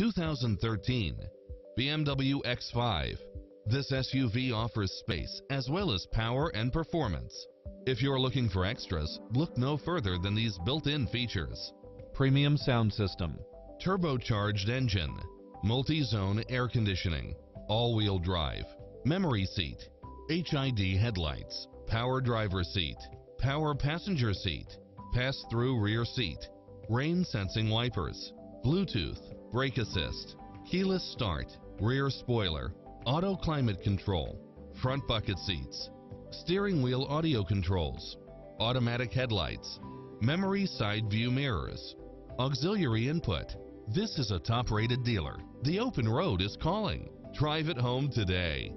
2013 BMW X5. This SUV offers space as well as power and performance. If you're looking for extras, look no further than these built-in features. Premium sound system, turbocharged engine, multi-zone air conditioning, all-wheel drive, memory seat, HID headlights, power driver seat, power passenger seat, pass-through rear seat, rain sensing wipers, Bluetooth, brake assist, keyless start, rear spoiler, auto climate control, front bucket seats, steering wheel audio controls, automatic headlights, memory side view mirrors, auxiliary input. This is a top rated dealer. The open road is calling. Drive it home today.